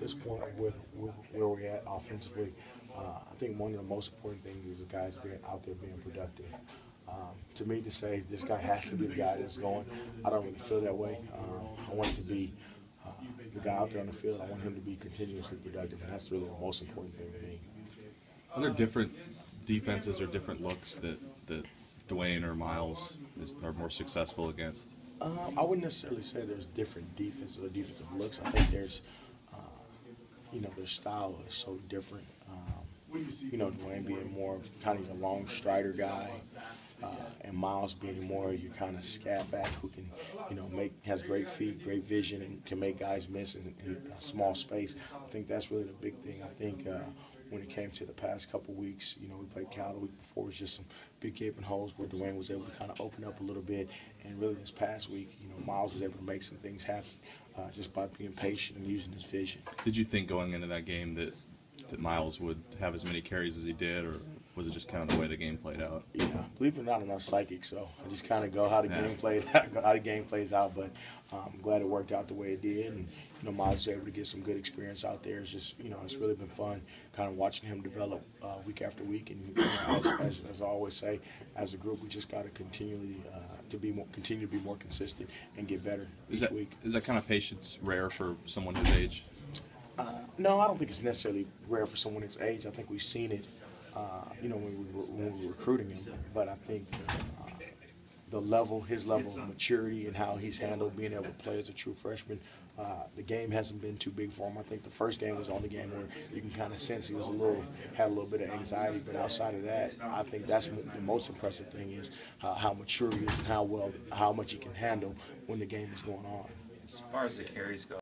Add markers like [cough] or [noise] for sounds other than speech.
this point with, with where we're at offensively, uh, I think one of the most important things is the guys being out there being productive. Um, to me, to say this guy has to be the guy that's going, I don't really feel that way. Um, I want to be uh, the guy out there on the field. I want him to be continuously productive, and that's really the most important thing to me. Are there different defenses or different looks that, that Dwayne or Myles is, are more successful against? Um, I wouldn't necessarily say there's different defenses or defensive looks. I think there's, uh, you know, their style is so different. Um, you know, Dwayne being more of kind of your long strider guy, uh, and Myles being more your kind of scat back who can, you know, make has great feet, great vision, and can make guys miss in, in a small space. I think that's really the big thing. I think uh, when it came to the past couple weeks, you know, we played Cal the week before. It was just some big gaping holes where Dwayne was able to kind of open up a little bit. And really, this past week, you know, Myles was able to make some things happen uh, just by being patient and using his vision. Did you think going into that game that that Myles would have as many carries as he did, or was it just kind of the way the game played out? Yeah, believe it or not, I'm not psychic, so I just kind of go how the Yeah. game played, [laughs] how the game plays out. But um, I'm glad it worked out the way it did, and you know, Myles was able to get some good experience out there. It's just, you know, it's really been fun, kind of watching him develop uh, week after week. And you know, as, as, as I always say, as a group, we just got to continually uh, to be more, continue to be more consistent and get better Is each that week. is that kind of patience rare for someone his age? Uh, no, I don't think it's necessarily rare for someone his age. I think we've seen it, uh, you know, when we were, when we were recruiting him. But I think uh, the level, his level of maturity, and how he's handled being able to play as a true freshman, uh, the game hasn't been too big for him. I think the first game was the only game where you can kind of sense he was a little, had a little bit of anxiety. But outside of that, I think that's the most impressive thing is uh, how mature he is and how well, how much he can handle when the game is going on. As far as the carries go,